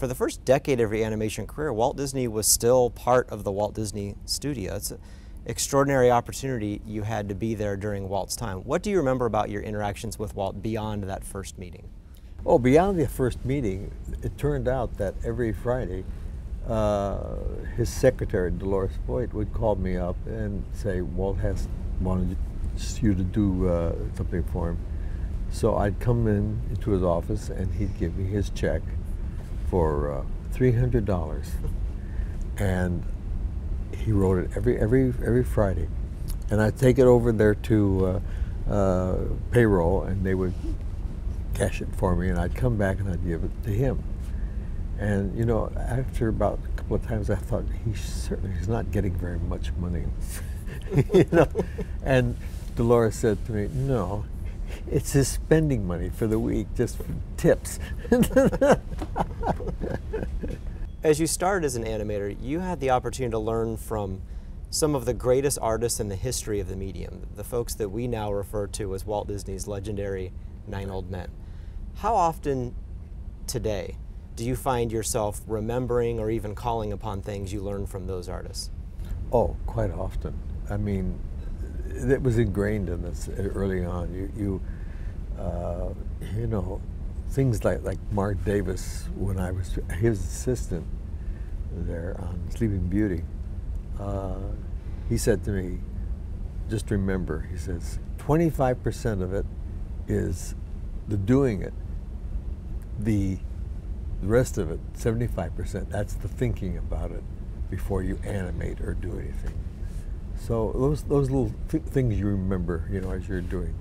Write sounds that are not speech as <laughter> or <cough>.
For the first decade of your animation career, Walt Disney was still part of the Walt Disney Studio. It's an extraordinary opportunity you had to be there during Walt's time. What do you remember about your interactions with Walt beyond that first meeting? Oh, beyond the first meeting, it turned out that every Friday, uh, his secretary, Dolores Boyd, would call me up and say, Walt has wanted you to do uh, something for him. So I'd come in into his office and he'd give me his check for uh, $300. and he wrote it every, every, every Friday. And I'd take it over there to uh, uh, payroll and they would cash it for me and I'd come back and I'd give it to him. And you know, after about a couple of times I thought he certainly is not getting very much money. <laughs> you know? And Dolores said to me, no, it's his spending money for the week, just tips. <laughs> <laughs> As you started as an animator, you had the opportunity to learn from some of the greatest artists in the history of the medium, the folks that we now refer to as Walt Disney's legendary Nine Old Men. How often today do you find yourself remembering or even calling upon things you learned from those artists? Oh, quite often. I mean, it was ingrained in us early on. You, you, uh, you know, things like like Marc Davis when I was his assistant there on Sleeping Beauty. Uh, he said to me, "Just remember," he says, "25% of it is the doing it. The the rest of it, 75%, that's the thinking about it before you animate or do anything. So those those little th things you remember, you know, as you're doing.